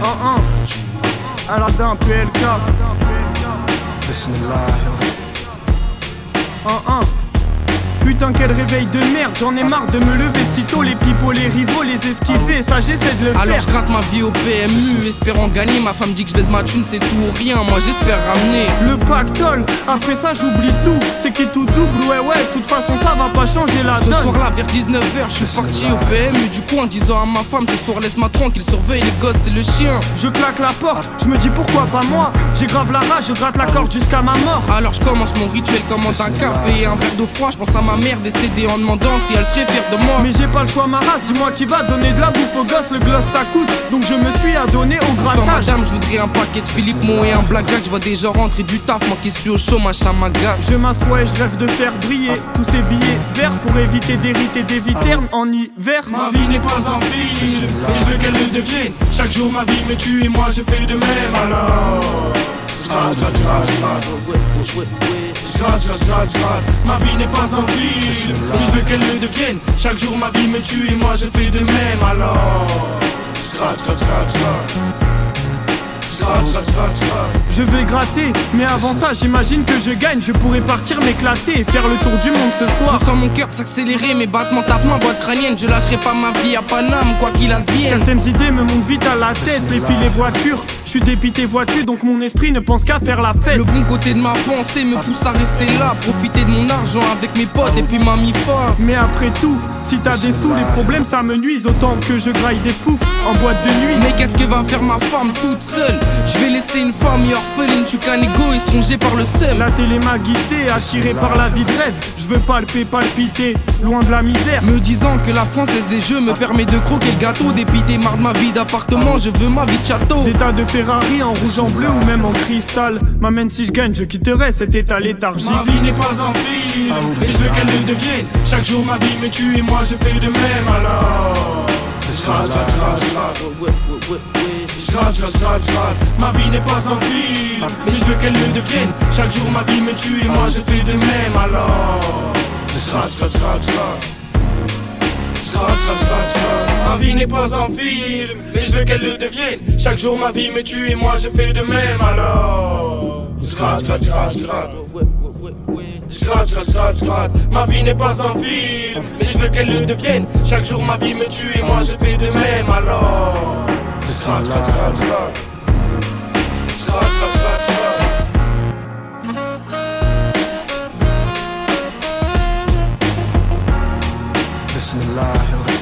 Uh-uh. Aladdin, PLK. Bismillah. Uh-uh. Putain quel réveil de merde, j'en ai marre de me lever sitôt les pipeaux, les rivaux, les esquiver, ça j'essaie de le Alors faire. je gratte ma vie au PMU, espérant gagner. Ma femme dit que je baise ma thune, c'est tout ou rien. Moi j'espère ramener. Le pactole, après ça j'oublie tout, c'est qui tout double, ouais ouais, de toute façon ça va pas changer la Ce donne. soir-là, vers 19h, je suis parti au PMU. Du coup, en disant à ma femme, ce soir, laisse-moi tranquille, surveille les gosses et le chien. Je claque la porte, je me dis pourquoi pas moi J'ai grave la rage, je gratte la corde jusqu'à ma mort Alors je commence mon rituel, commande un café et un verre d'eau froide. Je pense à ma mère décédée en demandant si elle serait fière de moi. Mais j'ai pas le choix ma race, dis-moi qui va donner de la bouffe aux gosses, le gloss ça coûte Donc je me suis adonné au grattage madame, je voudrais un paquet de Philippe Mo et un blackjack. Je vois des gens rentrer du taf, moi qui suis au chômage, ça m'agace. Je m'assois et je rêve de faire briller tous ces billets verts pour éviter d'hériter des viternes en hiver. Ma vie n'est pas un film Et je veux qu'elle le devienne Chaque jour ma vie me tue et moi je fais de même alors Je gratte, je gratte, je gratte, je gratte. Je gratte, je gratte, je gratte, je gratte. Ma vie n'est pas un film Et je veux qu'elle le devienne Chaque jour ma vie me tue et moi je fais de même alors Je gratte, je gratte, je gratte, je gratte. Je gratte, je gratte, je gratte, je gratte. Je vais gratter, mais avant ça j'imagine que je gagne Je pourrais partir m'éclater et faire le tour du monde ce soir Je sens mon cœur s'accélérer, mes battements tapent ma boîte crânienne. Je lâcherai pas ma vie à Paname, quoi qu'il advienne. Certaines idées me montent vite à la tête, les filles, les voitures suis dépité vois-tu, donc mon esprit ne pense qu'à faire la fête. Le bon côté de ma pensée me pousse à rester là, profiter de mon argent avec mes potes et puis ma mi-fa. Mais après tout, si t'as des sous, les problèmes ça me nuise Autant que je graille des fouf en boîte de nuit. Mais qu'est-ce que va faire ma femme toute seule? Je vais laisser famille orpheline, je suis qu'un égoïste rongé par le seum. La télé m'a guidé, attiré par la vie de rêve Je veux palper, palpiter, loin de la misère. Me disant que la française des jeux me permet de croquer le gâteau, dépiter marre de ma vie d'appartement, je veux ma vie de château. Des tas de Ferrari en rouge, en bleu ou même en cristal. M'amène si je gagne, je quitterai cet état léthargique. Ma vie n'est pas un film Et je veux qu'elle le devienne. Chaque jour ma vie me tue et moi je fais de même alors. Je gratte, je gratte, je gratte, je gratte. Je gratte, je gratte, Ma vie n'est pas un film Mais je veux qu'elle le devienne Chaque jour ma vie me tue et moi je fais de même alors. Ma vie n'est pas un film Mais je veux qu'elle le devienne Chaque jour ma vie me tue et moi je fais de même alors Je gratte, gratte, gratte, gratte. Je gratte, gratte, gratte. Ma vie n'est pas un film, mais je veux qu'elle le devienne. Chaque jour ma vie me tue et moi je fais de même alors. Je gratte, gratte, gratte, gratte. The Bismillah.